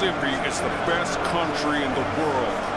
Mississippi is the best country in the world.